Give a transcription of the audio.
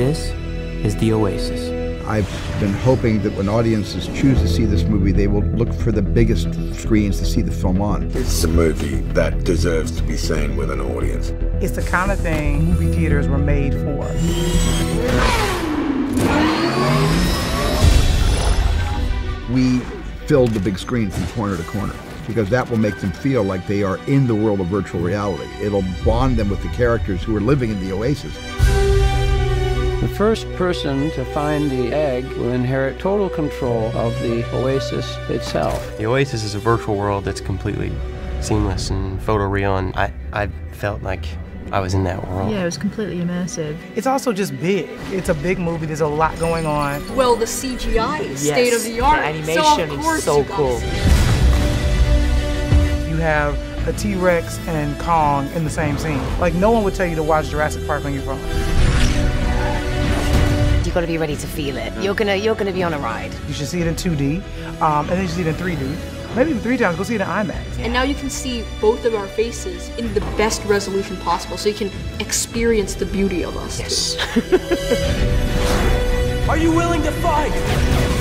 This is The Oasis. I've been hoping that when audiences choose to see this movie, they will look for the biggest screens to see the film on. It's a movie that deserves to be seen with an audience. It's the kind of thing movie theaters were made for. We filled the big screen from corner to corner because that will make them feel like they are in the world of virtual reality. It'll bond them with the characters who are living in the oasis. The first person to find the egg will inherit total control of the oasis itself. The Oasis is a virtual world that's completely seamless and photoreal, and I, I felt like I was in that world. Yeah, it was completely immersive. It's also just big. It's a big movie. There's a lot going on. Well, the CGI is Yes, state of the art. the animation so of is course so you cool. You have a T-Rex and Kong in the same scene. Like no one would tell you to watch Jurassic Park on your phone. You got to be ready to feel it. You're gonna you're gonna be on a ride. You should see it in 2D, um, and then you should see it in 3D. Maybe even three times. Go see it in IMAX. And now you can see both of our faces in the best resolution possible, so you can experience the beauty of us. Yes. Are you willing to fight?